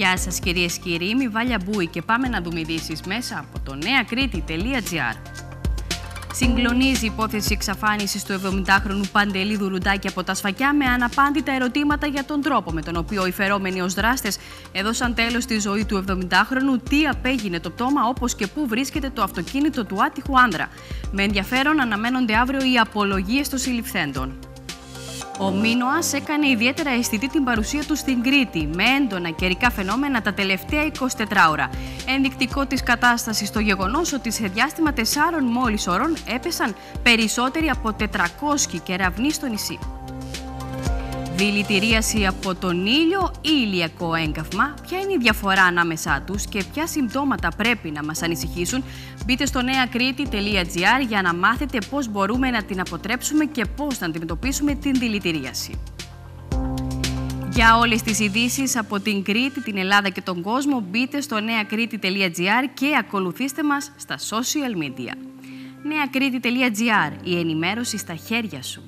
Γεια σας κυρίες και κύριοι, είμαι η Βάλια Μπούη και πάμε να δούμε ειδήσεις μέσα από το νεακρήτη.gr. Συγκλονίζει η υπόθεση εξαφάνισης του 70χρονου Παντελή Δουρουντάκη από τα σφακιά με αναπάντητα ερωτήματα για τον τρόπο με τον οποίο οι φερόμενοι ως δράστες έδωσαν τέλος στη ζωή του 70χρονου, τι απέγινε το πτώμα, όπως και πού βρίσκεται το αυτοκίνητο του άτυχου άνδρα. Με ενδιαφέρον αναμένονται αύριο οι απολογίες των συλληφθέντων. Ο Μίνωας έκανε ιδιαίτερα αισθητή την παρουσία του στην Κρήτη, με έντονα καιρικά φαινόμενα τα τελευταία 24 ώρα. Ενδεικτικό της κατάστασης το γεγονός ότι σε διάστημα 4 μόλις ώρων έπεσαν περισσότεροι από 400 κεραυνοί στο νησί δηλητηρίαση από τον ήλιο ή ηλιακό έγκαυμα, ποια είναι η διαφορά ανάμεσά τους και ποια συμπτώματα πρέπει να μας ανησυχήσουν, μπείτε στο νεακρήτη.gr για να μάθετε πώς μπορούμε να την αποτρέψουμε και πώς να αντιμετωπίσουμε την δηλητηρίαση. Για όλες τις ειδήσει από την Κρήτη, την Ελλάδα και τον κόσμο, μπείτε στο νεακρήτη.gr και ακολουθήστε μας στα social media. νεακρήτη.gr, η ενημέρωση στα χέρια σου.